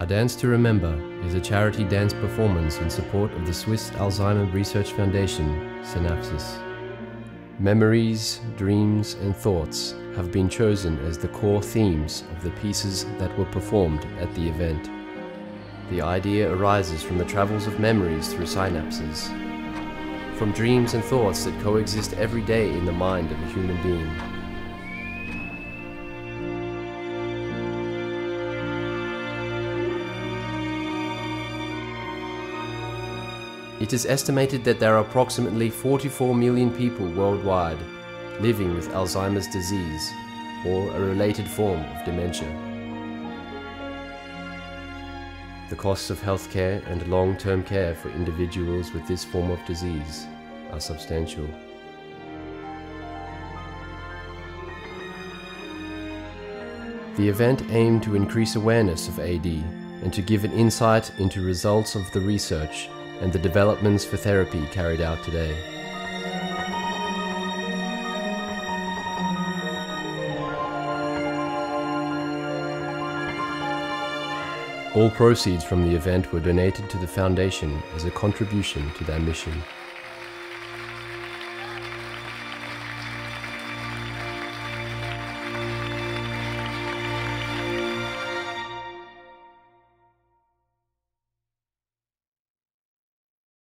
A Dance to Remember is a charity dance performance in support of the Swiss Alzheimer Research Foundation, Synapsis. Memories, dreams, and thoughts have been chosen as the core themes of the pieces that were performed at the event. The idea arises from the travels of memories through synapses, from dreams and thoughts that coexist every day in the mind of a human being. It is estimated that there are approximately 44 million people worldwide living with Alzheimer's disease or a related form of dementia. The costs of healthcare and long-term care for individuals with this form of disease are substantial. The event aimed to increase awareness of AD and to give an insight into results of the research and the developments for therapy carried out today. All proceeds from the event were donated to the foundation as a contribution to their mission.